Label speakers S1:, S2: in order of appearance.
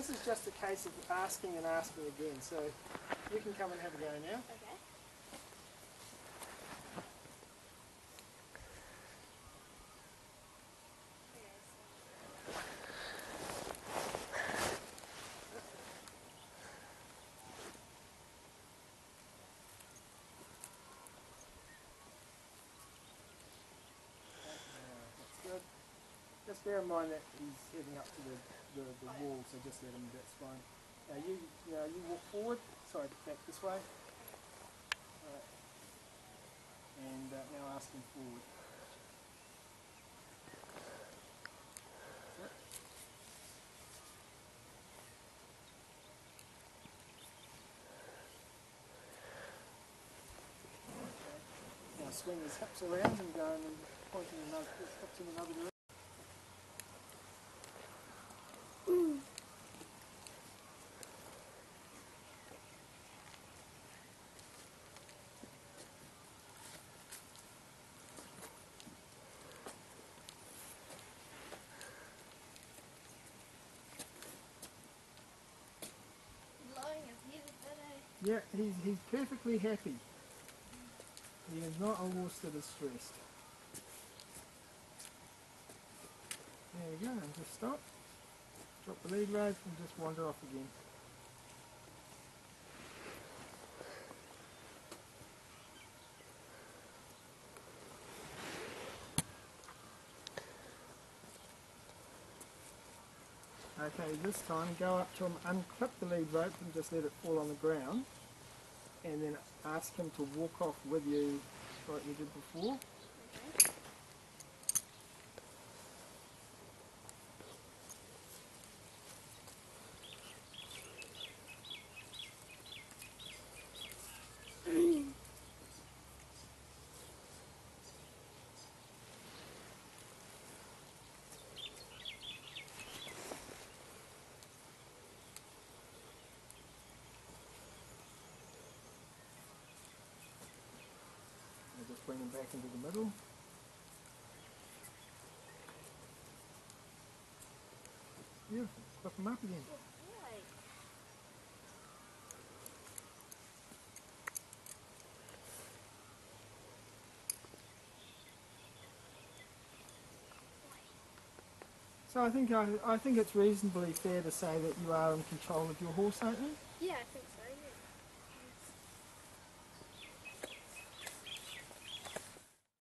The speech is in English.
S1: this is just a case of asking and asking again. So you can come and have a go now.
S2: Okay.
S1: That's good. Bear in mind that he's heading up to the, the, the wall, so just let him, that's fine. Now you, now you walk forward, sorry, back this way. Alright. And uh, now ask him forward. Swing his hips around and go and point in another, hips in another direction. Yeah, he's, he's perfectly happy. He is not a horse that is stressed. There you go, and just stop. Drop the lead rope and just wander off again. Okay, this time go up to him, unclip the lead rope and just let it fall on the ground. And then ask him to walk off with you like you did before. Bring him back into the middle. Beautiful. Flip him up again. So I think I, I think it's reasonably fair to say that you are in control of your horse, aren't you?
S2: Yeah, I think so.